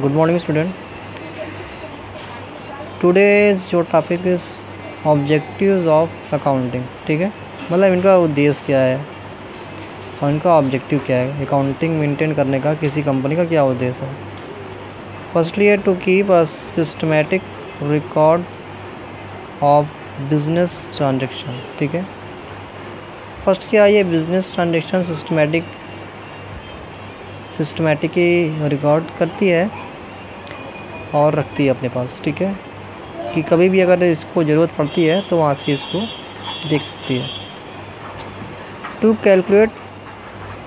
good morning, student. Today's जो topic is objectives of accounting ठीक है? मतलब इनका उद्देश्य क्या है? और इनका ऑब्जेक्टिव क्या है? अकाउंटिंग मेंटेन करने का किसी कंपनी का क्या उद्देश्य है? फर्स्टली है to keep a systematic record of business transaction ठीक है? फ़र्स्ट क्या ये बिज़नेस ट्रांजेक्शन सिस्टमेटिक सिस्टमेटिक ही रिकॉर्ड करती है और रखती है अपने पास, ठीक है? कि कभी भी अगर इसको ज़रूरत पड़ती है तो वहाँ से इसको देख सकती है। To calculate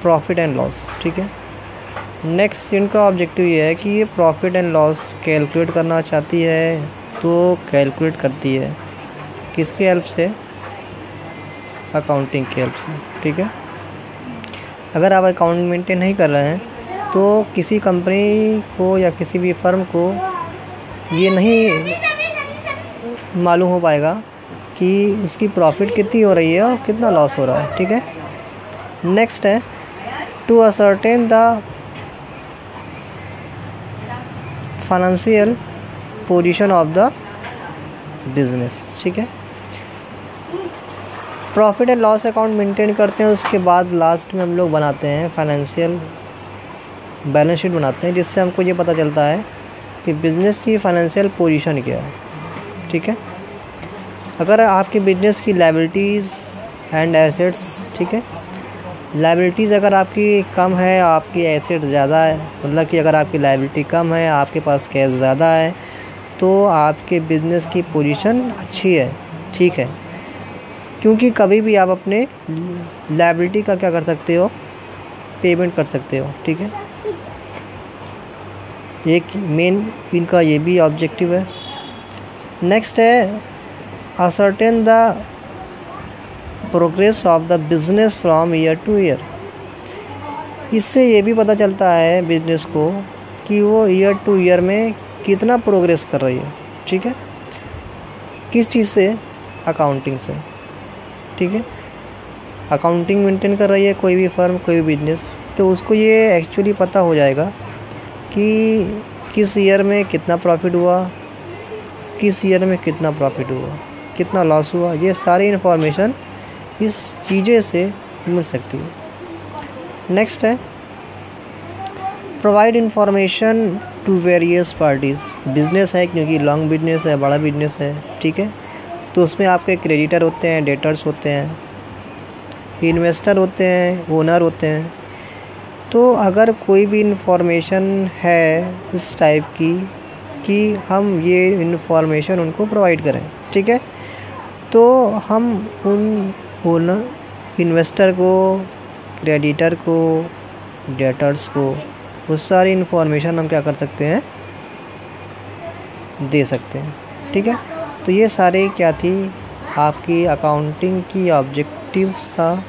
profit and loss ठीक है? नेक्स्ट इनका ऑब्जेक्टिव ये है कि ये प्रॉफिट एंड लॉस कैलकुलेट करना चाहती है तो कैलकुलेट करती है। किसकी हेल्प से? अकाउंटिंग की हेल्प से, ठीक है? अगर आप अकाउंट मेंटेन नहीं कर रहे हैं तो किसी कंपनी को या किसी भी फर्म को ये नहीं मालूम हो पाएगा कि उसकी प्रॉफिट कितनी हो रही है और कितना लॉस हो रहा है, ठीक है? नेक्स्ट है to ascertain the financial position of the business ठीक है? Profit and loss account maintain करते हैं, उसके बाद लास्ट में हम लोग बनाते हैं फाइनेंशियल बैलेंस शीट बनाते हैं, जिससे हमको ये पता चलता है कि बिज़नेस की फाइनेंशियल पोजीशन क्या है। ठीक है? अगर आपके बिज़नेस की लाइबिलिटीज़ एंड एसेट्स ठीक है? लाइबिलिटीज़ अगर आपकी कम है, आपकी एसेट ज़्यादा है मतलब कि अगर आपकी लाइबिलिटी कम है, आपके पास कैश ज़्यादा है तो आपके बिज़नेस की पोजीशन अच्छी है, ठीक है? क्योंकि कभी भी आप अपने लाइबिलिटी का क्या कर सकते हो? पेमेंट कर सकते हो, ठीक है? एक मेन इनका ये भी ऑब्जेक्टिव है। नेक्स्ट है ascertain the progress of the business from year to year इससे ये भी पता चलता है बिज़नेस को कि वो ईयर टू ईयर में कितना प्रोग्रेस कर रही है। ठीक है? किस चीज़ से? अकाउंटिंग से। ठीक है? अकाउंटिंग मेंटेन कर रही है कोई भी फर्म कोई भी बिज़नेस तो उसको ये एक्चुअली पता हो जाएगा कि किस ईयर में कितना प्रॉफिट हुआ, किस ईयर में कितना प्रॉफिट हुआ, कितना लॉस हुआ, ये सारी इन्फॉर्मेशन इस चीज़ें से मिल सकती है। नेक्स्ट है provide information to various parties business है, क्योंकि लॉन्ग बिज़नेस है, बड़ा बिज़नेस है, ठीक है? तो उसमें आपके क्रेडिटर होते हैं डेटर्स होते हैं इन्वेस्टर होते हैं ओनर होते हैं तो अगर कोई भी इंफॉर्मेशन है इस टाइप की, कि हम ये इन्फॉर्मेशन उनको प्रोवाइड करें, ठीक है? तो हम उन ओनर इन्वेस्टर को क्रेडिटर को डेटर्स को, वो सारी इन्फॉर्मेशन हम क्या कर सकते हैं? दे सकते हैं, ठीक है? तो ये सारे क्या थी? आपकी अकाउंटिंग की ऑब्जेक्टिव्स था,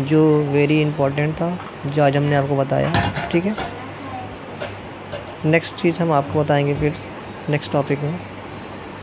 जो वेरी इम्पोर्टेंट था। जो आज हमने आपको बताया, ठीक है? नेक्स्ट चीज़ हम आपको बताएँगे फिर नेक्स्ट टॉपिक में।